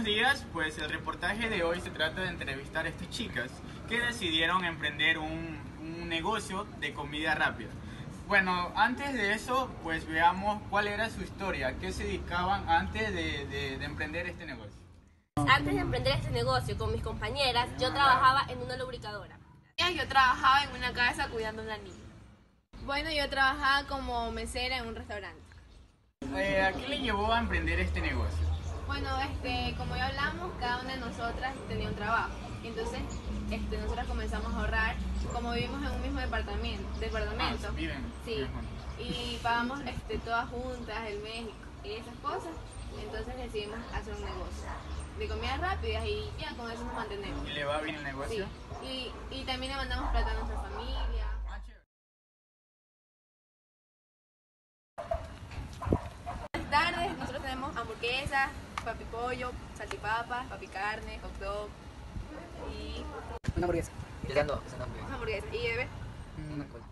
Buenos días, pues el reportaje de hoy se trata de entrevistar a estas chicas que decidieron emprender un, un negocio de comida rápida. Bueno, antes de eso, pues veamos cuál era su historia, qué se dedicaban antes de, de- de emprender este negocio. Antes de emprender este negocio con mis compañeras, yo trabajaba en una lubricadora. Yo trabajaba en una casa cuidando a una niña. Bueno, yo trabajaba como mesera en un restaurante. Eh, ¿A qué le llevó a emprender este negocio? Bueno, este, como ya hablamos, cada una de nosotras tenía un trabajo. Entonces, este, nosotras comenzamos a ahorrar, como vivimos en un mismo departamento, departamento Ah, sí, y pagamos este, todas juntas, el México y esas cosas. Entonces decidimos hacer un negocio de comidas rápidas y ya con eso nos mantenemos. ¿Y le va bien el Sí, negocio? y, y también le mandamos plata a nuestra familia. Ah. Buenas tardes, nosotros tenemos hamburguesas, papi pollo, salchipapa, papi carne, hot dog y Una hamburguesa. En una hamburguesa. ¿Y bebé? una cola.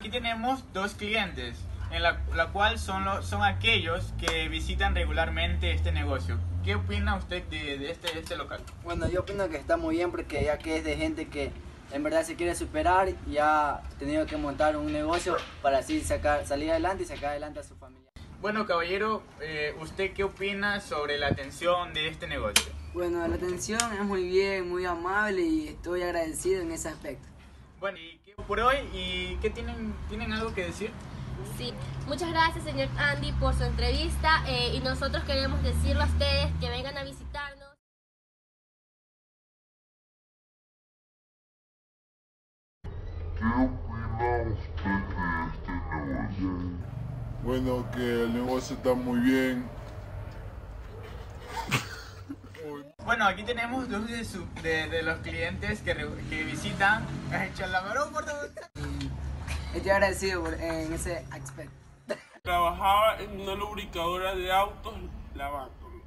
Aquí tenemos dos clientes, en la, la cual son, los, son aquellos que visitan regularmente este negocio. ¿Qué opina usted de, de este, este local? Bueno, yo opino que está muy bien porque ya que es de gente que en verdad se quiere superar y ha tenido que montar un negocio para así sacar, salir adelante y sacar adelante a su familia. Bueno, caballero, eh, ¿usted qué opina sobre la atención de este negocio? Bueno, la atención es muy bien, muy amable y estoy agradecido en ese aspecto. Bueno, ¿y qué por hoy? ¿Y qué tienen, tienen algo que decir? Sí, muchas gracias señor Andy por su entrevista eh, y nosotros queremos decirle a ustedes que vengan a visitarnos. Bueno, que el negocio está muy bien. Bueno, aquí tenemos dos de, su- de, de los clientes que, re- que visitan. Chalamarón, por favor. Estoy agradecido por- en ese aspecto. Trabajaba en una lubricadora de autos lavándolos.